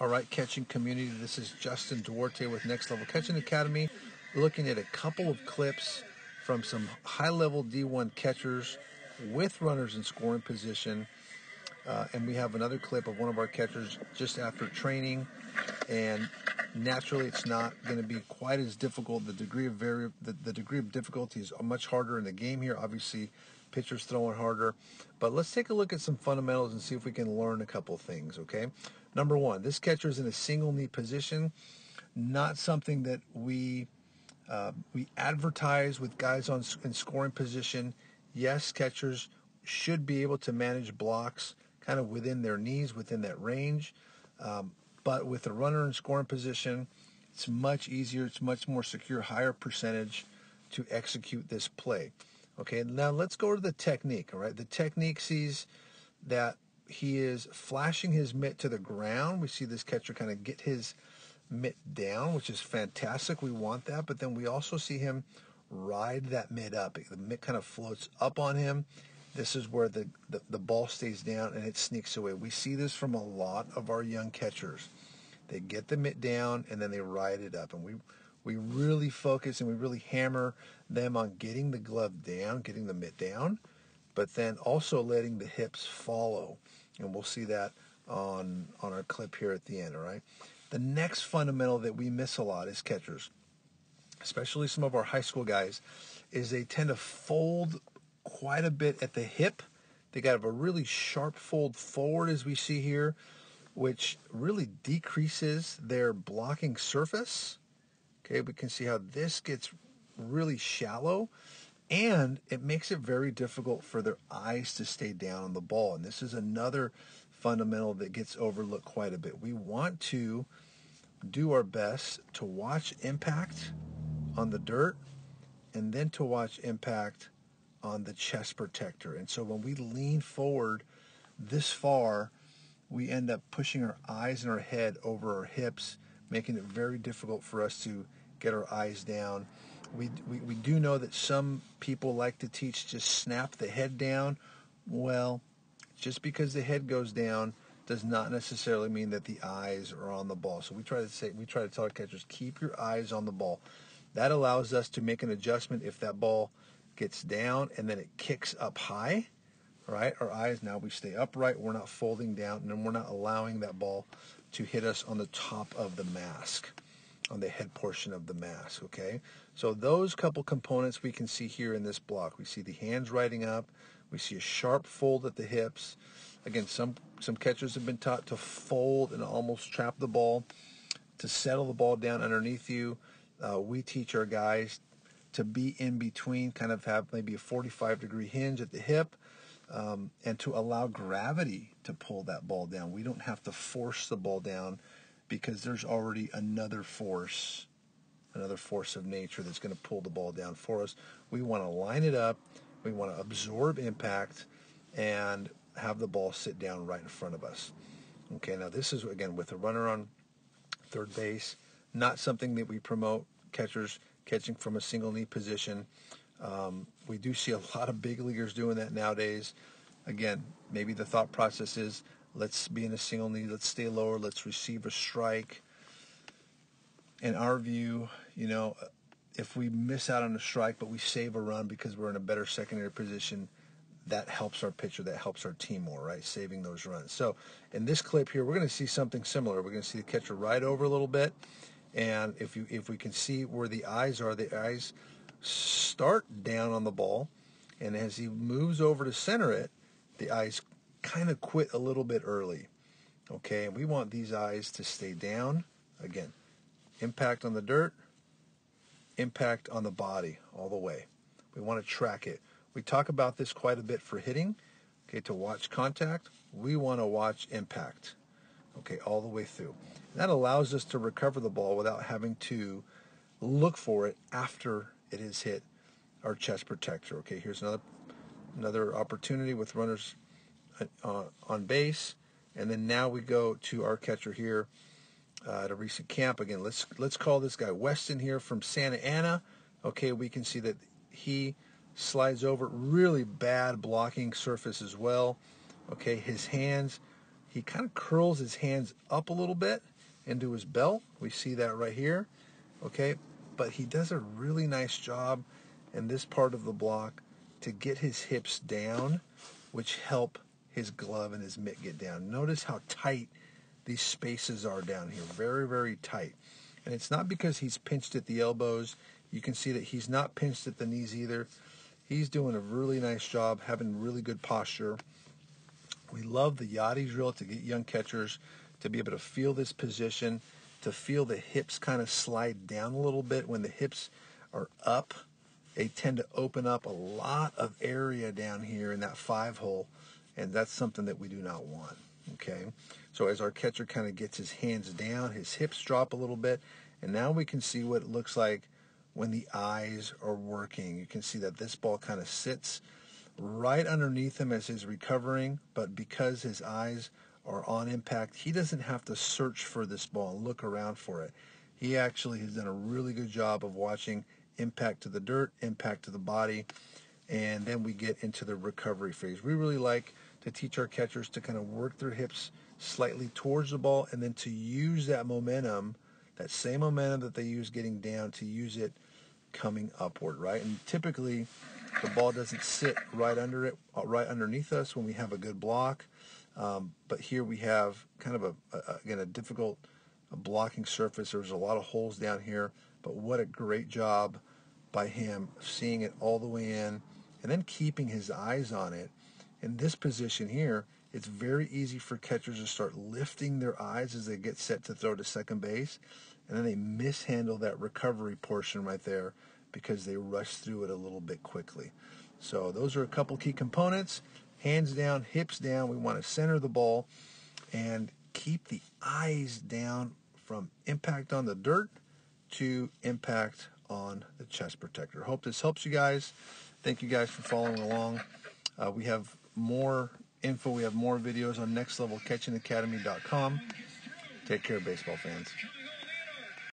All right, catching community. This is Justin Duarte with Next Level Catching Academy. Looking at a couple of clips from some high level D1 catchers with runners in scoring position. Uh, and we have another clip of one of our catchers just after training. And naturally, it's not going to be quite as difficult. The degree of vari- the, the degree of difficulty is much harder in the game here. Obviously, pitchers throwing harder. But let's take a look at some fundamentals and see if we can learn a couple things. Okay, number one, this catcher is in a single knee position. Not something that we uh, we advertise with guys on in scoring position. Yes, catchers should be able to manage blocks kind of within their knees, within that range. Um, but with a runner in scoring position, it's much easier, it's much more secure, higher percentage to execute this play. Okay, now let's go to the technique. All right, the technique sees that he is flashing his mitt to the ground. We see this catcher kind of get his mitt down, which is fantastic. We want that, but then we also see him ride that mitt up. The mitt kind of floats up on him this is where the, the, the, ball stays down and it sneaks away. We see this from a lot of our young catchers. They get the mitt down and then they ride it up. And we, we really focus and we really hammer them on getting the glove down, getting the mitt down, but then also letting the hips follow. And we'll see that on, on our clip here at the end, all right? The next fundamental that we miss a lot is catchers, especially some of our high school guys, is they tend to fold quite a bit at the hip. They got a really sharp fold forward as we see here, which really decreases their blocking surface. Okay, we can see how this gets really shallow and it makes it very difficult for their eyes to stay down on the ball. And this is another fundamental that gets overlooked quite a bit. We want to do our best to watch impact on the dirt and then to watch impact on the chest protector. And so when we lean forward this far, we end up pushing our eyes and our head over our hips, making it very difficult for us to get our eyes down. We, we, we do know that some people like to teach just snap the head down. Well, just because the head goes down does not necessarily mean that the eyes are on the ball. So we try to say we try to tell our catchers keep your eyes on the ball. That allows us to make an adjustment if that ball gets down and then it kicks up high, right? Our eyes now we stay upright, we're not folding down, and we're not allowing that ball to hit us on the top of the mask, on the head portion of the mask, okay? So those couple components we can see here in this block. We see the hands riding up, we see a sharp fold at the hips. Again, some some catchers have been taught to fold and almost trap the ball, to settle the ball down underneath you. Uh, we teach our guys to be in between, kind of have maybe a 45 degree hinge at the hip, um, and to allow gravity to pull that ball down. We don't have to force the ball down because there's already another force, another force of nature that's going to pull the ball down for us. We want to line it up, we want to absorb impact, and have the ball sit down right in front of us. Okay, now this is again with a runner on third base, not something that we promote catchers catching from a single knee position. Um, we do see a lot of big leaguers doing that nowadays. Again, maybe the thought process is let's be in a single knee, let's stay lower, let's receive a strike. In our view, you know, if we miss out on a strike but we save a run because we're in a better secondary position, that helps our pitcher, that helps our team more, right? Saving those runs. So in this clip here, we're going to see something similar. We're going to see the catcher ride over a little bit and if you if we can see where the eyes are, the eyes start down on the ball, and as he moves over to center it, the eyes kind of quit a little bit early. Okay, we want these eyes to stay down. Again, impact on the dirt, impact on the body all the way. We want to track it. We talk about this quite a bit for hitting. Okay, to watch contact, we want to watch impact. Okay, all the way through. That allows us to recover the ball without having to look for it after it has hit our chest protector. Okay, here's another another opportunity with runners uh, on base, and then now we go to our catcher here uh, at a recent camp. Again, let's let's call this guy Weston here from Santa Ana. Okay, we can see that he slides over really bad blocking surface as well. Okay, his hands he kind of curls his hands up a little bit into his belt. We see that right here. Okay, but he does a really nice job in this part of the block to get his hips down, which help his glove and his mitt get down. Notice how tight these spaces are down here. Very, very tight. And it's not because he's pinched at the elbows. You can see that he's not pinched at the knees either. He's doing a really nice job, having really good posture. We love the Yachty drill to get young catchers to be able to feel this position, to feel the hips kind of slide down a little bit. When the hips are up, they tend to open up a lot of area down here in that five hole, and that's something that we do not want. Okay, so as our catcher kind of gets his hands down, his hips drop a little bit, and now we can see what it looks like when the eyes are working. You can see that this ball kind of sits right underneath him as he's recovering, but because his eyes are on impact, he doesn't have to search for this ball and look around for it. He actually has done a really good job of watching impact to the dirt, impact to the body, and then we get into the recovery phase. We really like to teach our catchers to kind of work their hips slightly towards the ball and then to use that momentum, that same momentum that they use getting down, to use it coming upward, right? And typically, the ball doesn't sit right under it, uh, right underneath us when we have a good block. Um, but here we have kind of a, a again a difficult blocking surface. There's a lot of holes down here, but what a great job by him seeing it all the way in and then keeping his eyes on it. In this position here, it's very easy for catchers to start lifting their eyes as they get set to throw to second base, and then they mishandle that recovery portion right there because they rush through it a little bit quickly. So those are a couple key components. Hands down, hips down. We want to center the ball and keep the eyes down from impact on the dirt to impact on the chest protector. Hope this helps you guys. Thank you guys for following along. Uh, we have more info. We have more videos on nextlevelcatchingacademy.com. Take care, baseball fans.